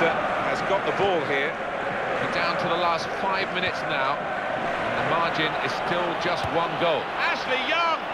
Leicester has got the ball here. We're down to the last five minutes now. And the margin is still just one goal. Ashley Young!